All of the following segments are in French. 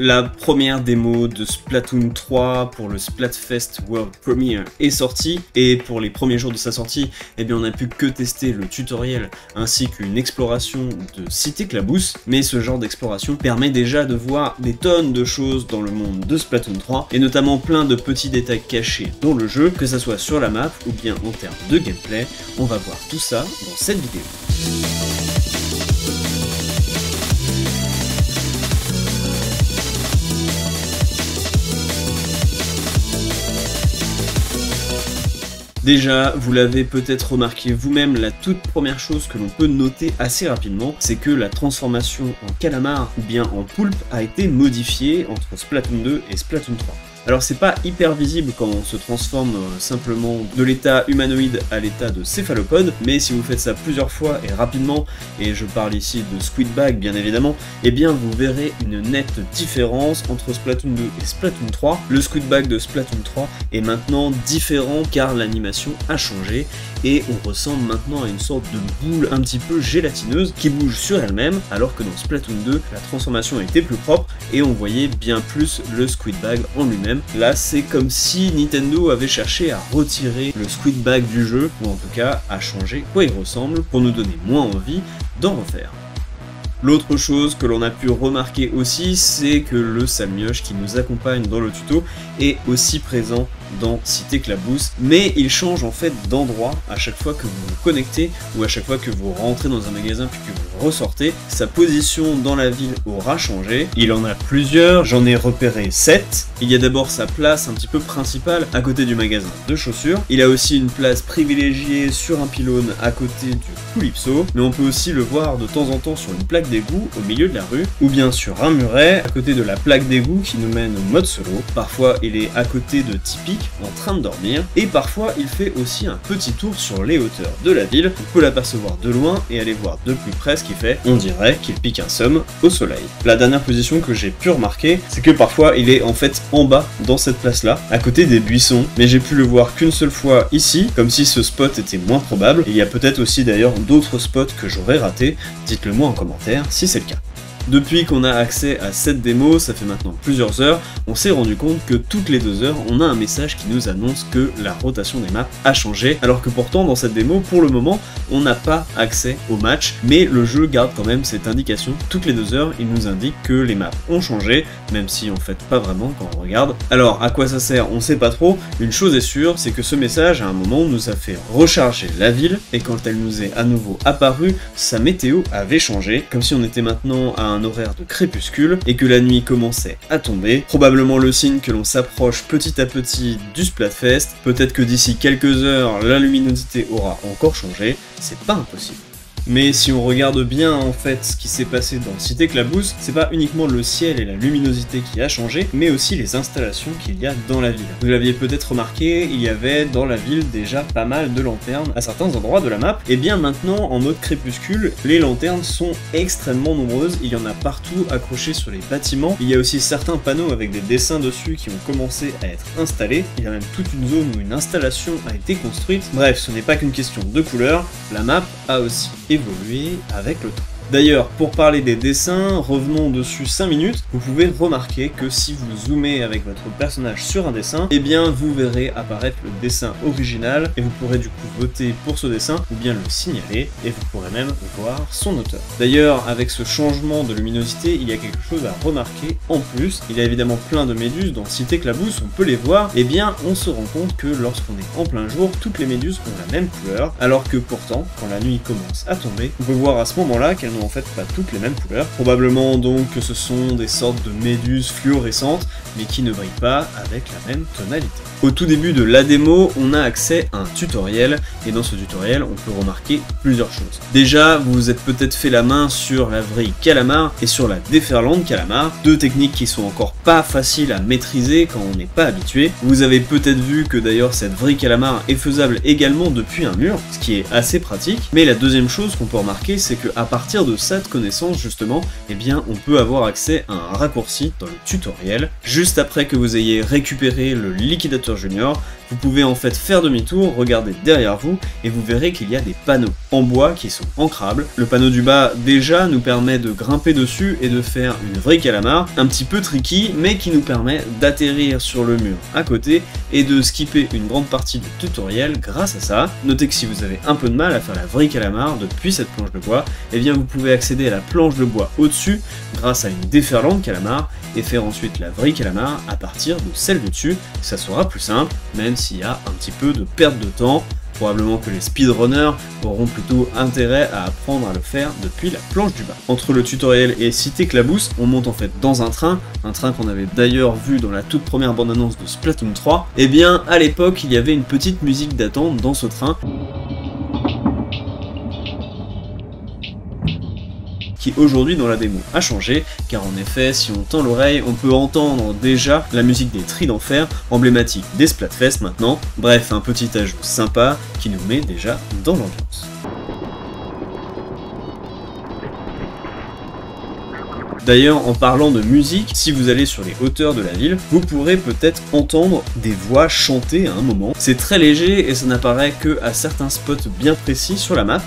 La première démo de Splatoon 3 pour le Splatfest World Premiere est sortie et pour les premiers jours de sa sortie, eh bien on n'a pu que tester le tutoriel ainsi qu'une exploration de Cité Clabousse, mais ce genre d'exploration permet déjà de voir des tonnes de choses dans le monde de Splatoon 3 et notamment plein de petits détails cachés dans le jeu, que ça soit sur la map ou bien en termes de gameplay. On va voir tout ça dans cette vidéo. Déjà, vous l'avez peut-être remarqué vous-même, la toute première chose que l'on peut noter assez rapidement, c'est que la transformation en calamar ou bien en poulpe a été modifiée entre Splatoon 2 et Splatoon 3. Alors c'est pas hyper visible quand on se transforme euh, simplement de l'état humanoïde à l'état de céphalopode, mais si vous faites ça plusieurs fois et rapidement, et je parle ici de Squidbag bien évidemment, eh bien vous verrez une nette différence entre Splatoon 2 et Splatoon 3. Le Squidbag de Splatoon 3 est maintenant différent car l'animation a changé et on ressemble maintenant à une sorte de boule un petit peu gélatineuse qui bouge sur elle-même alors que dans Splatoon 2 la transformation était plus propre et on voyait bien plus le Squidbag en lui-même Là, c'est comme si Nintendo avait cherché à retirer le Squid Bag du jeu, ou en tout cas à changer quoi il ressemble pour nous donner moins envie d'en refaire. L'autre chose que l'on a pu remarquer aussi, c'est que le salmioche qui nous accompagne dans le tuto est aussi présent dans Cité Clabousse, mais il change en fait d'endroit à chaque fois que vous vous connectez ou à chaque fois que vous rentrez dans un magasin puis que vous ressortez. Sa position dans la ville aura changé. Il en a plusieurs, j'en ai repéré 7. Il y a d'abord sa place un petit peu principale à côté du magasin de chaussures. Il a aussi une place privilégiée sur un pylône à côté du Calypso, mais on peut aussi le voir de temps en temps sur une plaque d'égout au milieu de la rue, ou bien sur un muret à côté de la plaque d'égout qui nous mène au mode solo. Parfois il est à côté de Tipeee en train de dormir, et parfois il fait aussi un petit tour sur les hauteurs de la ville, on peut l'apercevoir de loin et aller voir de plus près ce qu'il fait, on dirait qu'il pique un somme au soleil. La dernière position que j'ai pu remarquer, c'est que parfois il est en fait en bas dans cette place là, à côté des buissons, mais j'ai pu le voir qu'une seule fois ici, comme si ce spot était moins probable, il y a peut-être aussi d'ailleurs d'autres spots que j'aurais ratés, dites-le moi en commentaire si c'est le cas. Depuis qu'on a accès à cette démo, ça fait maintenant plusieurs heures, on s'est rendu compte que toutes les deux heures, on a un message qui nous annonce que la rotation des maps a changé, alors que pourtant dans cette démo, pour le moment, on n'a pas accès au match, mais le jeu garde quand même cette indication. Toutes les deux heures, il nous indique que les maps ont changé, même si en fait pas vraiment quand on regarde. Alors à quoi ça sert, on sait pas trop. Une chose est sûre, c'est que ce message à un moment nous a fait recharger la ville, et quand elle nous est à nouveau apparue, sa météo avait changé, comme si on était maintenant à un horaire de crépuscule et que la nuit commençait à tomber. Probablement le signe que l'on s'approche petit à petit du Splatfest. Peut-être que d'ici quelques heures, la luminosité aura encore changé. C'est pas impossible. Mais si on regarde bien en fait ce qui s'est passé dans Cité Clabousse, c'est pas uniquement le ciel et la luminosité qui a changé, mais aussi les installations qu'il y a dans la ville. Vous l'aviez peut-être remarqué, il y avait dans la ville déjà pas mal de lanternes à certains endroits de la map, et bien maintenant en mode crépuscule, les lanternes sont extrêmement nombreuses, il y en a partout accrochées sur les bâtiments, il y a aussi certains panneaux avec des dessins dessus qui ont commencé à être installés, il y a même toute une zone où une installation a été construite, bref ce n'est pas qu'une question de couleur, la map a aussi évoluer avec le temps. D'ailleurs, pour parler des dessins, revenons dessus 5 minutes, vous pouvez remarquer que si vous zoomez avec votre personnage sur un dessin, eh bien vous verrez apparaître le dessin original et vous pourrez du coup voter pour ce dessin ou bien le signaler et vous pourrez même voir son auteur. D'ailleurs, avec ce changement de luminosité, il y a quelque chose à remarquer en plus. Il y a évidemment plein de méduses dans Cité Clabousse, on peut les voir, et eh bien on se rend compte que lorsqu'on est en plein jour, toutes les méduses ont la même couleur, alors que pourtant, quand la nuit commence à tomber, on peut voir à ce moment-là qu'elles en fait pas toutes les mêmes couleurs. Probablement donc que ce sont des sortes de méduses fluorescentes, mais qui ne brillent pas avec la même tonalité. Au tout début de la démo, on a accès à un tutoriel, et dans ce tutoriel, on peut remarquer plusieurs choses. Déjà, vous vous êtes peut-être fait la main sur la vrille calamar et sur la déferlante calamar, deux techniques qui sont encore pas faciles à maîtriser quand on n'est pas habitué. Vous avez peut-être vu que d'ailleurs cette vrille calamar est faisable également depuis un mur, ce qui est assez pratique, mais la deuxième chose qu'on peut remarquer, c'est qu'à partir de cette connaissance justement, eh bien on peut avoir accès à un raccourci dans le tutoriel. Juste après que vous ayez récupéré le liquidateur junior, Vous pouvez en fait faire demi-tour, regarder derrière vous, et vous verrez qu'il y a des panneaux en bois qui sont ancrables. Le panneau du bas déjà nous permet de grimper dessus et de faire une vraie calamar, un petit peu tricky, mais qui nous permet d'atterrir sur le mur à côté et de skipper une grande partie du tutoriel grâce à ça. Notez que si vous avez un peu de mal à faire la vraie calamar depuis cette planche de bois, eh bien vous pouvez accéder à la planche de bois au-dessus grâce à une déferlante calamar et faire ensuite la vraie calamar à partir de celle du dessus. Ça sera plus simple, même s'il y a un petit peu de perte de temps. Probablement que les speedrunners auront plutôt intérêt à apprendre à le faire depuis la planche du bas. Entre le tutoriel et Cité Clabousse, on monte en fait dans un train, un train qu'on avait d'ailleurs vu dans la toute première bande-annonce de Splatoon 3. Et eh bien, à l'époque, il y avait une petite musique d'attente dans ce train. Qui aujourd'hui dans la démo a changé, car en effet, si on tend l'oreille, on peut entendre déjà la musique des Tris d'Enfer, emblématique des Splatfest maintenant, bref, un petit ajout sympa qui nous met déjà dans l'ambiance. D'ailleurs, en parlant de musique, si vous allez sur les hauteurs de la ville, vous pourrez peut-être entendre des voix chanter à un moment. C'est très léger et ça n'apparaît que à certains spots bien précis sur la map.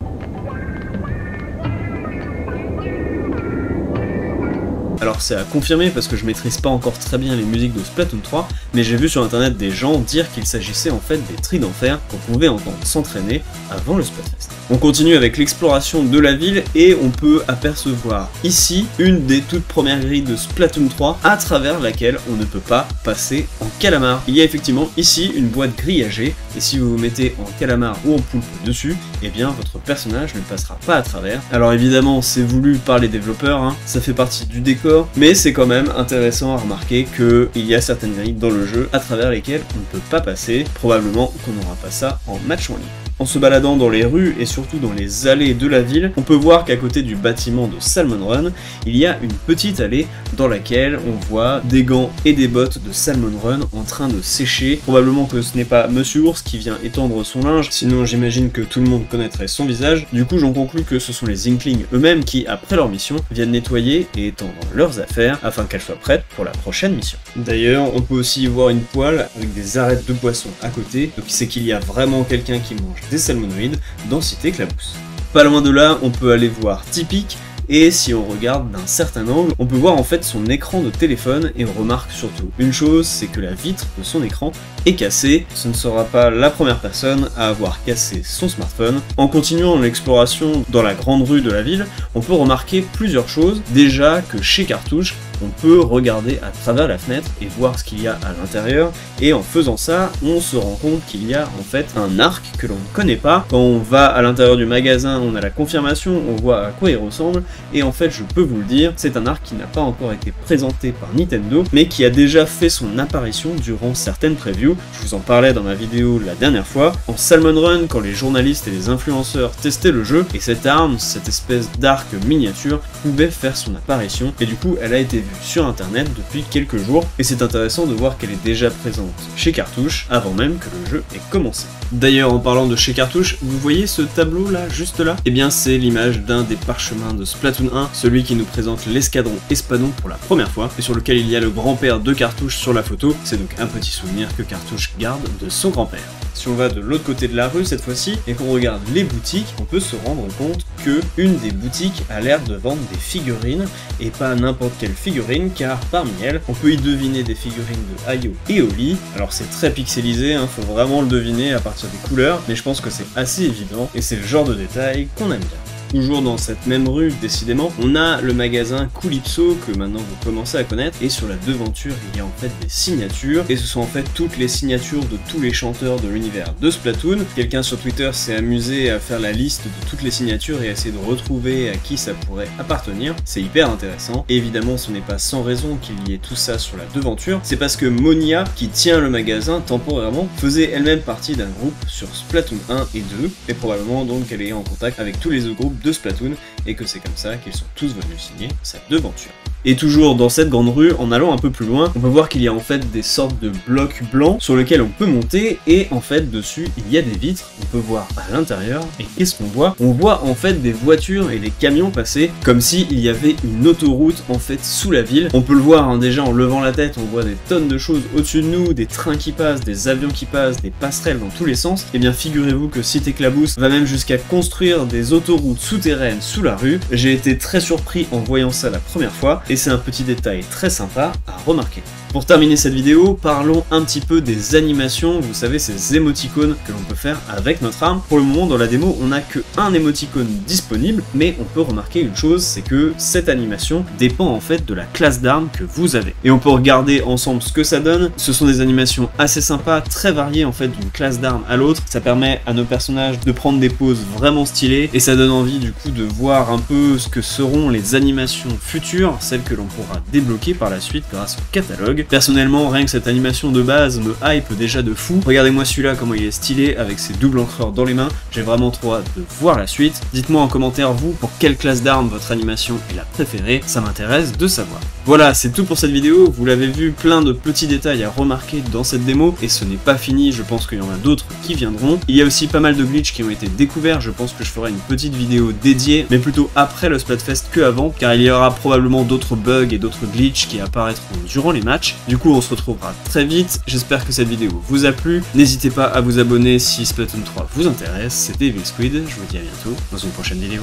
C'est à confirmer parce que je maîtrise pas encore très bien les musiques de Splatoon 3, mais j'ai vu sur internet des gens dire qu'il s'agissait en fait des tris d'enfer qu'on pouvait entendre s'entraîner avant le Splatfest. On continue avec l'exploration de la ville et on peut apercevoir ici une des toutes premières grilles de Splatoon 3 à travers laquelle on ne peut pas passer en calamar. Il y a effectivement ici une boîte grillagée et si vous vous mettez en calamar ou en poulpe dessus, eh bien votre personnage ne passera pas à travers. Alors évidemment c'est voulu par les développeurs, hein. ça fait partie du décor mais c'est quand même intéressant à remarquer qu'il y a certaines grilles dans le jeu à travers lesquelles on ne peut pas passer, probablement qu'on n'aura pas ça en match en ligne. En se baladant dans les rues et surtout dans les allées de la ville, on peut voir qu'à côté du bâtiment de Salmon Run, il y a une petite allée dans laquelle on voit des gants et des bottes de Salmon Run en train de sécher. Probablement que ce n'est pas Monsieur Ours qui vient étendre son linge, sinon j'imagine que tout le monde connaîtrait son visage. Du coup j'en conclus que ce sont les Inklings eux-mêmes qui, après leur mission, viennent nettoyer et étendre leurs affaires afin qu'elles soient prêtes pour la prochaine mission. D'ailleurs, on peut aussi y voir une poêle avec des arêtes de poisson à côté, donc c'est qu'il y a vraiment quelqu'un qui mange des salmonoïdes dans Cité Clabousse. Pas loin de là, on peut aller voir Typique, et si on regarde d'un certain angle, on peut voir en fait son écran de téléphone et on remarque surtout une chose, c'est que la vitre de son écran est cassée. Ce ne sera pas la première personne à avoir cassé son smartphone. En continuant l'exploration dans la grande rue de la ville, on peut remarquer plusieurs choses. Déjà que chez Cartouche, on peut regarder à travers la fenêtre et voir ce qu'il y a à l'intérieur. Et en faisant ça, on se rend compte qu'il y a en fait un arc que l'on ne connaît pas. Quand on va à l'intérieur du magasin, on a la confirmation, on voit à quoi il ressemble. Et en fait, je peux vous le dire, c'est un arc qui n'a pas encore été présenté par Nintendo, mais qui a déjà fait son apparition durant certaines previews. Je vous en parlais dans ma vidéo la dernière fois. En Salmon Run, quand les journalistes et les influenceurs testaient le jeu, et cette arme, cette espèce d'arc miniature, pouvait faire son apparition. Et du coup, elle a été vue sur internet depuis quelques jours et c'est intéressant de voir qu'elle est déjà présente chez Cartouche avant même que le jeu ait commencé. D'ailleurs en parlant de chez Cartouche, vous voyez ce tableau là, juste là? Eh bien c'est l'image d'un des parchemins de Splatoon 1, celui qui nous présente l'escadron Espadon pour la première fois et sur lequel il y a le grand-père de Cartouche sur la photo, c'est donc un petit souvenir que Cartouche garde de son grand-père. Si on va de l'autre côté de la rue cette fois-ci et qu'on regarde les boutiques, on peut se rendre compte que une des boutiques a l'air de vendre des figurines et pas n'importe quelle figurine car parmi elles, on peut y deviner des figurines de Ayo et Oli. Alors c'est très pixelisé, hein, faut vraiment le deviner à partir des couleurs, mais je pense que c'est assez évident et c'est le genre de détail qu'on aime bien. Toujours dans cette même rue, décidément, on a le magasin Coolipso que maintenant vous commencez à connaître. Et sur la devanture, il y a en fait des signatures. Et ce sont en fait toutes les signatures de tous les chanteurs de l'univers de Splatoon. Quelqu'un sur Twitter s'est amusé à faire la liste de toutes les signatures et à essayer de retrouver à qui ça pourrait appartenir. C'est hyper intéressant. Et évidemment, ce n'est pas sans raison qu'il y ait tout ça sur la devanture. C'est parce que Monia, qui tient le magasin temporairement, faisait elle-même partie d'un groupe sur Splatoon 1 et 2. Et probablement donc elle est en contact avec tous les autres groupes de Splatoon et que c'est comme ça qu'ils sont tous venus signer sa devanture. Et toujours dans cette grande rue, en allant un peu plus loin, on peut voir qu'il y a en fait des sortes de blocs blancs sur lesquels on peut monter et en fait dessus il y a des vitres, on peut voir à l'intérieur et qu'est-ce qu'on voit? On voit en fait des voitures et des camions passer comme s'il y avait une autoroute en fait sous la ville. On peut le voir hein, déjà en levant la tête, on voit des tonnes de choses au-dessus de nous, des trains qui passent, des avions qui passent, des passerelles dans tous les sens. Et eh bien figurez-vous que Cité Clabousse va même jusqu'à construire des autoroutes souterraines sous la rue. J'ai été très surpris en voyant ça la première fois et c'est un petit détail très sympa à remarquer. Pour terminer cette vidéo, parlons un petit peu des animations, vous savez ces émoticônes que l'on peut faire avec notre arme. Pour le moment dans la démo on n'a que un émoticône disponible, mais on peut remarquer une chose, c'est que cette animation dépend en fait de la classe d'arme que vous avez. Et on peut regarder ensemble ce que ça donne, ce sont des animations assez sympas, très variées en fait d'une classe d'arme à l'autre, ça permet à nos personnages de prendre des poses vraiment stylées, et ça donne envie du coup de voir un peu ce que seront les animations futures, celles que l'on pourra débloquer par la suite grâce au catalogue. Personnellement, rien que cette animation de base me hype déjà de fou. Regardez-moi celui-là, comment il est stylé, avec ses doubles encreurs dans les mains. J'ai vraiment trop hâte de voir la suite. Dites-moi en commentaire, vous, pour quelle classe d'armes votre animation est la préférée. Ça m'intéresse de savoir. Voilà, c'est tout pour cette vidéo. Vous l'avez vu, plein de petits détails à remarquer dans cette démo. Et ce n'est pas fini, je pense qu'il y en a d'autres qui viendront. Il y a aussi pas mal de glitches qui ont été découverts. Je pense que je ferai une petite vidéo dédiée, mais plutôt après le Splatfest que avant, car il y aura probablement d'autres bugs et d'autres glitches qui apparaîtront durant les matchs. Du coup, on se retrouvera très vite. J'espère que cette vidéo vous a plu. N'hésitez pas à vous abonner si Splatoon 3 vous intéresse. C'était Evil Squid. Je vous dis à bientôt dans une prochaine vidéo.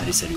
Allez, salut